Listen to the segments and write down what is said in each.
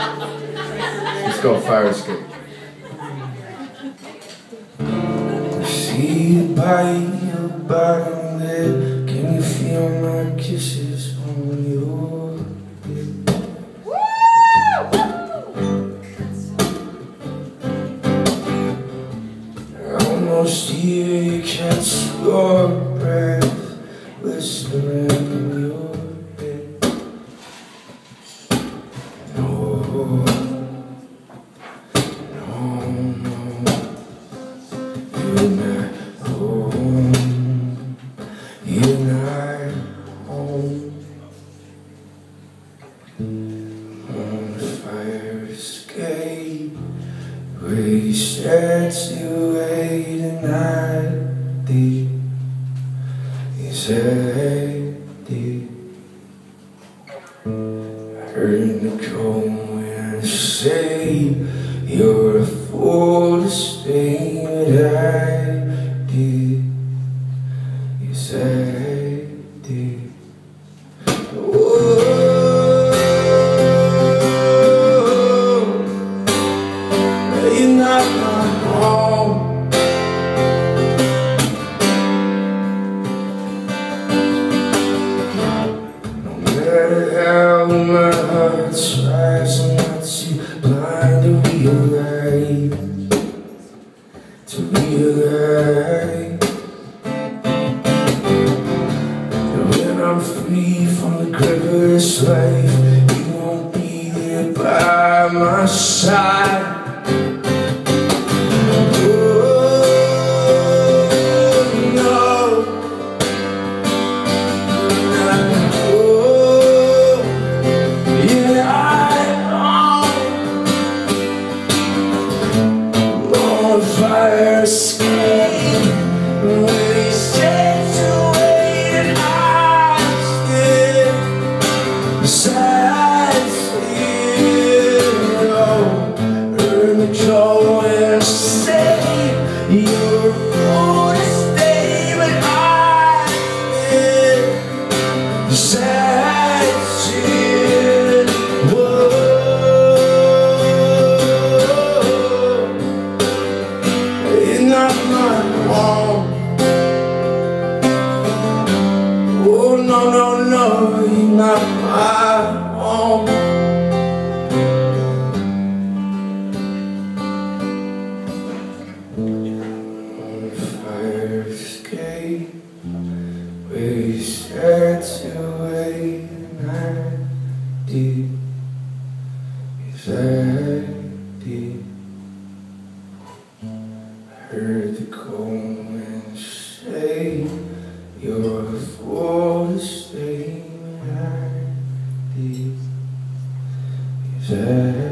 Let's go fire escape. See you by your bottom lip. Can you feel my kisses on your lip? I almost hear you breath whispering in your said to wait and I did. You said did. I heard the cold wind say you're a fool to stay, but I to realize, to realize that when I'm free from the life, you won't be there by my side. You're We said to wait and I did. You said did. Heard the cold say you're fool to stay and I did. You said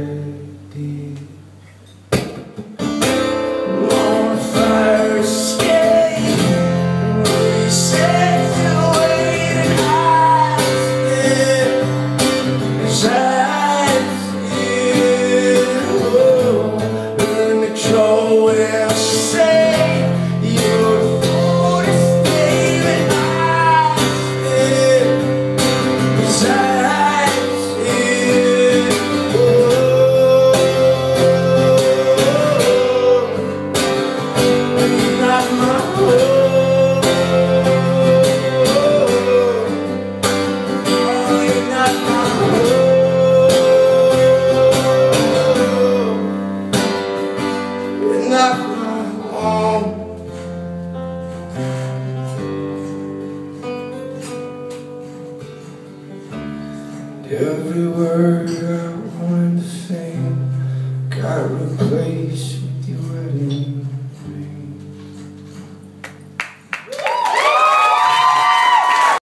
Every word I want to say got replaced with your wedding.